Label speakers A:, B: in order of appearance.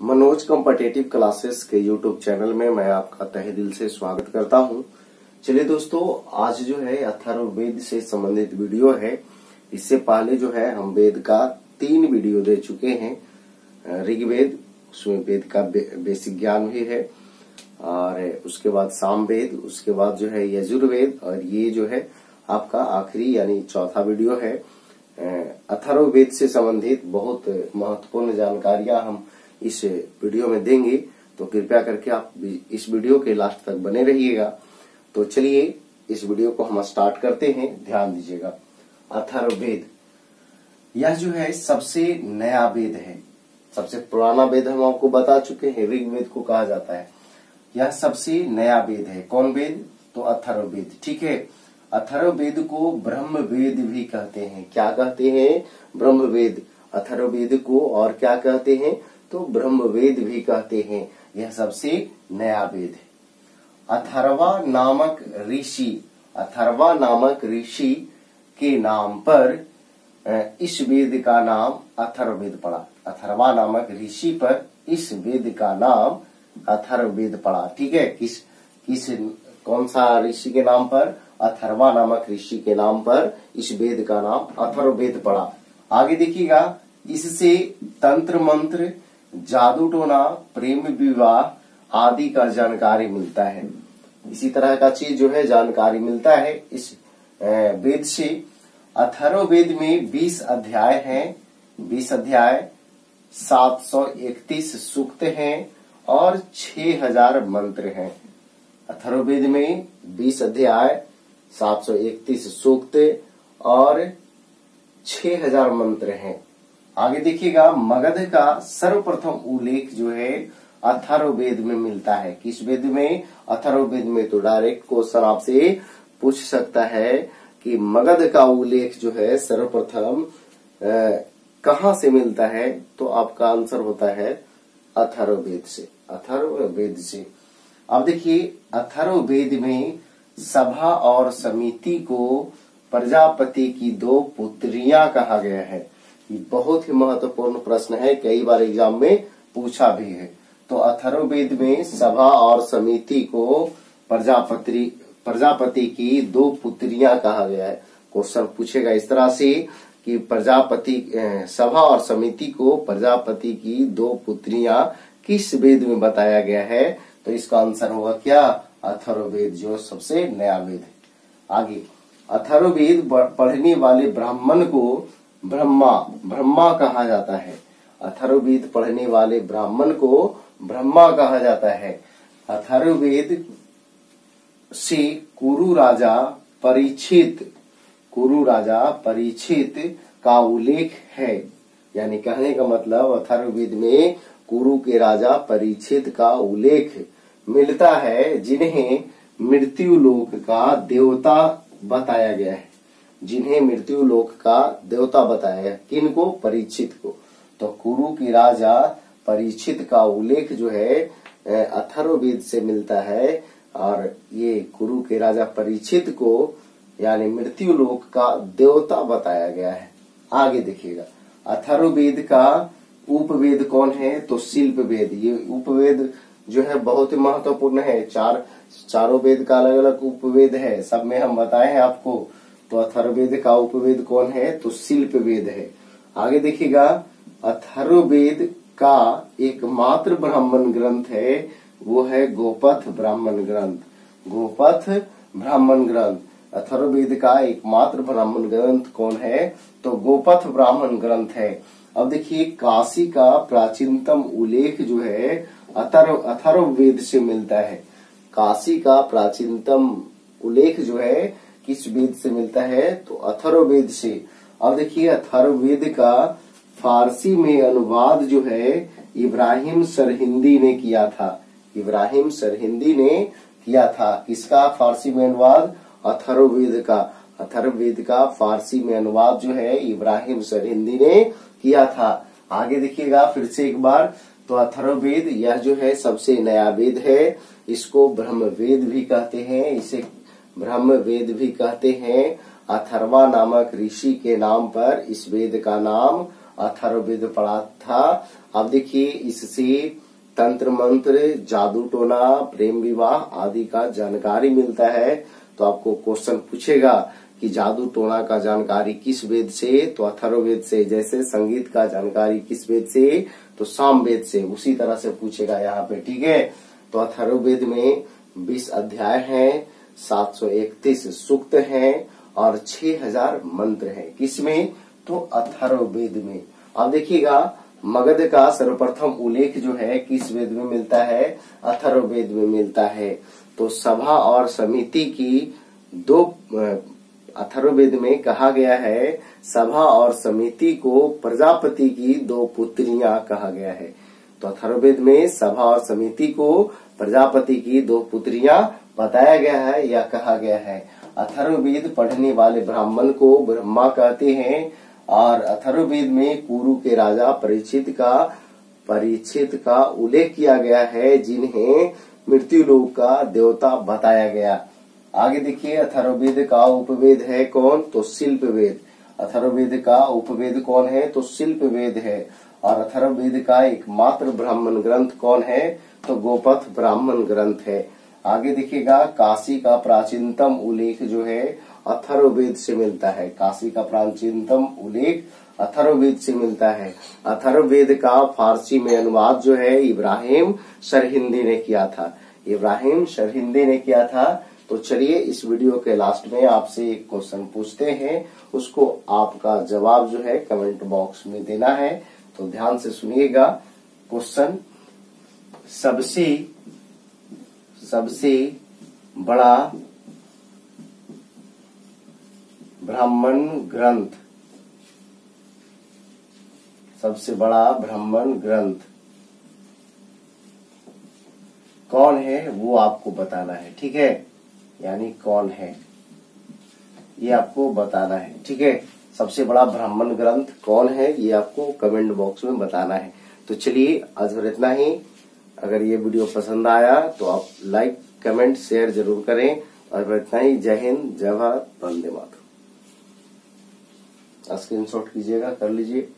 A: Manoj competitive classes के YouTube channel में मैं आपका तहे दिल से स्वागत करता हूँ। चलिए दोस्तों आज जो है अथर्ववेद से संबंधित वीडियो है। इससे पहले जो है हम वेद का तीन वीडियो दे चुके हैं। ऋग्वेद उसमें वेद का बे, बेसिक ज्ञान भी है और उसके बाद सामवेद उसके बाद जो है यजुर्वेद और ये जो है आपका आखिरी यानी चौथा वीडियो है। अथर्ववेद से संबंधित बहुत महत्वपूर्ण जानकारियाँ हम इस वीडियो में देंगे तो कृपया करके आप इस वीडियो के लास्ट तक बने रहिएगा। तो चलिए, इस वीडियो को हम स्टार्ट करते हैं। ध्यान दीजिएगा। अथर्ववेद। यह जो है, सबसे नया वेद है। सबसे पुराना वेद हम आपको बता चुके हैं, ऋग्वेद को कहा जाता है। यह सबसे नया वेद है। कौन वेद? तो अथर्ववेद। ठीक है? अथर्ववेद को ब्रह्म वेद भी कहते हैं। क्या कहते हैं? ब्रह्म वेद अथर्ववेद को और क्या कहते हैं? तो ब्रह्म वेद भी कहते हैं, यह सबसे नया वेद है। अथर्वा नामक ऋषि, अथर्वा नामक ऋषि के नाम पर इस वेद का नाम अथर्ववेद पड़ा। अथर्वा नामक ऋषि पर इस वेद का नाम अथर्ववेद पड़ा। ठीक है? किस किस, कौन सा ऋषि के नाम पर? अथर्वा नामक ऋषि के नाम पर इस वेद का नाम अथर्ववेद पड़ा। आगे देखिएगा, इससे तंत्र मंत्र जादू टोना प्रेम विवाह आदि का जानकारी मिलता है। इसी तरह का चीज़ जो है, जानकारी मिलता है। इस वेद से अथर्ववेद में 20 अध्याय हैं। 20 अध्याय 731 सूक्त हैं और 6000 मंत्र हैं। अथर्ववेद में 20 अध्याय 731 सूक्त और 6000 मंत्र हैं। आगे देखिएगा, मगध का सर्वप्रथम उल्लेख जो है, अथर्ववेद में मिलता है। किस वेद में? अथर्ववेद में तो डायरेक्ट क्वेश्चन आपसे पूछ सकता है कि मगध का उल्लेख जो है, सर्वप्रथम कहा से मिलता है? तो आपका आंसर होता है अथर्ववेद से। अथर्ववेद से। अब देखिए, अथर्ववेद में सभा और समिति को प्रजापति की दो पुत्रियाँ कहा गया है। ये बहुत ही महत्वपूर्ण प्रश्न है, कई बार एग्ज़ाम में पूछा भी है। तो अथर्ववेद में सभा और समिति को प्रजापति प्रजापति की दो पुत्रियाँ कहा गया है। क्वेश्चन पूछेगा इस तरह से कि प्रजापति सभा और समिति को प्रजापति की दो पुत्रियाँ किस वेद में बताया गया है? तो इसका आंसर होगा क्या? अथर्ववेद, जो सबसे नया वेद है। आगे, अथर्ववेद पढ़ने वाले ब्राह्मण को ब्रह्मा ब्रह्मा कहा जाता है। अथर्ववेद पढ़ने वाले ब्राह्मण को ब्रह्मा कहा जाता है। अथर्ववेद से कुरु राजा परीक्षित कुरु राजा परीक्षित का उल्लेख है। यानी कहने का मतलब अथर्ववेद में कुरु के राजा परीक्षित का उल्लेख मिलता है, जिन्हें मृत्यु लोक का देवता बताया गया है। जिन्हें मृत्यु लोक का देवता बताया गया किन को परीक्षित को। तो कुरु की राजा परीक्षित का उल्लेख जो है अथर्ववेद से मिलता है, और ये कुरु के राजा परीक्षित को, यानी मृत्यु लोक का देवता बताया गया है। आगे देखिएगा। अथर्ववेद का उपवेद कौन है? तो शिल्प वेद ये उपवेद जो है बहुत ही महत्वपूर्ण है। चार, चारों वेद का अलग अलग उपवेद है। सब में हम बताए हैं आपको। तो अथर्वेद का उपवेद कौन है? तो शिल्प वेद है। आगे देखिएगा अथर्वेद का एकमात्र ब्राह्मण ग्रंथ है, वो है गोपथ ब्राह्मण ग्रंथ। गोपथ ब्राह्मण ग्रंथ। अथर्वेद का एकमात्र ब्राह्मण ग्रंथ कौन है? तो गोपथ ब्राह्मण ग्रंथ है। अब देखिए, काशी का प्राचीनतम उल्लेख जो है, अथर्व, अथर्ववेद से मिलता है। काशी का प्राचीनतम उल्लेख जो है किस वेद से मिलता है? तो अथर्ववेद से। अब देखिए, अथर्ववेद का फारसी में अनुवाद जो है, इब्राहिम सरहिंदी ने किया था। इब्राहिम सरहिंदी ने किया था। किसका फारसी में अनुवाद? अथर्ववेद का। अथर्ववेद का फारसी में अनुवाद जो है, इब्राहिम सरहिंदी ने किया था। आगे देखिएगा फिर से एक बार। तो अथर्ववेद, यह जो है, सबसे नया वेद है। इसको ब्रह्म वेद भी कहते हैं। इसे ब्रह्म वेद भी कहते हैं, अथर्वा नामक ऋषि के नाम पर इस वेद का नाम अथर्ववेद पड़ा था। अब देखिए, इससे तंत्र मंत्र, जादू टोना, प्रेम विवाह आदि का जानकारी मिलता है। तो आपको क्वेश्चन पूछेगा कि जादू टोना का जानकारी किस वेद से तो अथर्ववेद से, जैसे संगीत का जानकारी किस वेद से तो साम वेद से, उसी तरह से पूछेगा यहाँ पे, ठीक है? तो अथर्ववेद में 20 अध्याय हैं। 731 सूक्त हैं और 6000 मंत्र हैं। किसमें? तो अथर्ववेद में। अब देखिएगा, मगध का सर्वप्रथम उल्लेख जो है, किस वेद में मिलता है? अथर्ववेद में मिलता है। तो सभा और समिति की दो अथर्ववेद में कहा गया है, सभा और समिति को प्रजापति की दो पुत्रियाँ कहा गया है। तो अथर्ववेद में सभा और समिति को प्रजापति की दो पुत्रियाँ बताया गया है या कहा गया है। अथर्ववेद पढ़ने वाले ब्राह्मण को ब्रह्मा कहते हैं, और अथर्ववेद में कुरु के राजा परीक्षित का परीक्षित का उल्लेख किया गया है, जिन्हें मृत्यु लोक का देवता बताया गया। आगे देखिए, अथर्ववेद का उपवेद है कौन? तो शिल्प वेद अथर्ववेद का उपवेद कौन है? तो शिल्प वेद है। और अथर्ववेद का एकमात्र ब्राह्मण ग्रंथ कौन है? तो गोपथ ब्राह्मण ग्रंथ है। आगे देखिएगा, काशी का प्राचीनतम उल्लेख जो है, अथर्ववेद से मिलता है। काशी का प्राचीनतम उल्लेख अथर्ववेद से मिलता है। अथर्ववेद का फारसी में अनुवाद जो है, इब्राहिम सरहिंदी ने किया था। इब्राहिम सरहिंदी ने किया था। तो चलिए, इस वीडियो के लास्ट में आपसे एक क्वेश्चन पूछते हैं। उसको आपका जवाब जो है, कमेंट बॉक्स में देना है। तो ध्यान से सुनिएगा क्वेश्चन। सबसे सबसे बड़ा ब्राह्मण ग्रंथ। सबसे बड़ा ब्राह्मण ग्रंथ। कौन है, वो आपको बताना है, ठीक है? यानी कौन है? ये आपको बताना है, ठीक है? सबसे बड़ा ब्राह्मण ग्रंथ कौन है, ये आपको कमेंट बॉक्स में बताना है। तो चलिए, आज इतना ही। अगर ये वीडियो पसंद आया तो आप लाइक, कमेंट, शेयर ज़रूर करें। और इतना ही। जय हिंद, जय भारत, वंदे मातरम। स्क्रीन शॉट कीजिएगा, कर लीजिए।